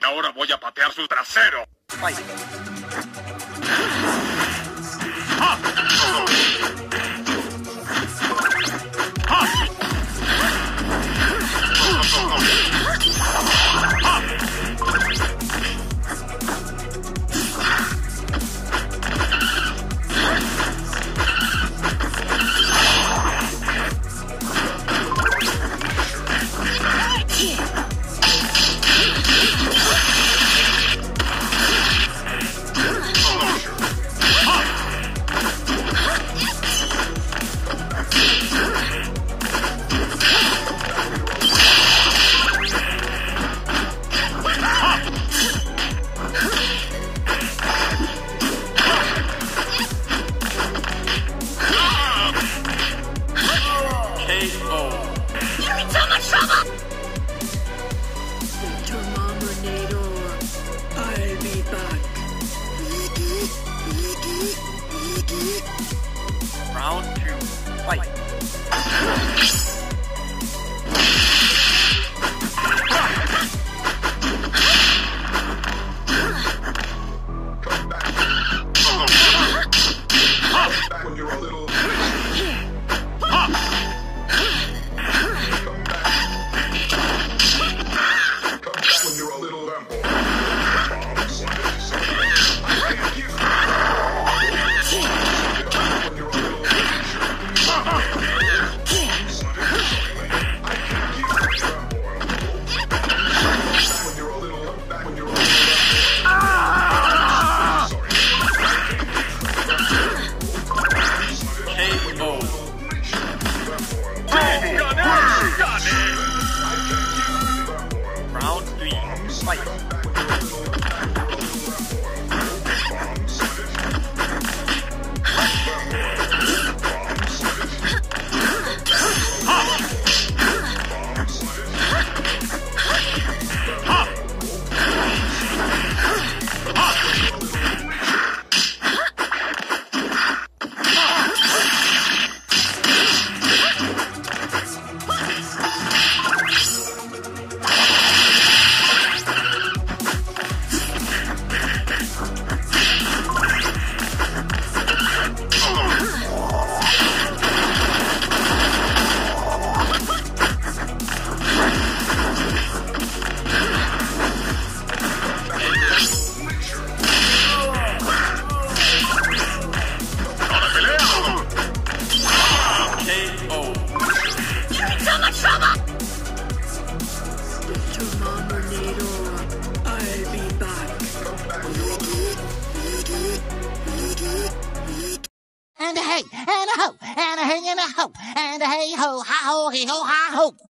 Ahora voy a patear su trasero. Mike. a ho, and a hang a ho, and a hey ho, ha ho, he ho, ha ho.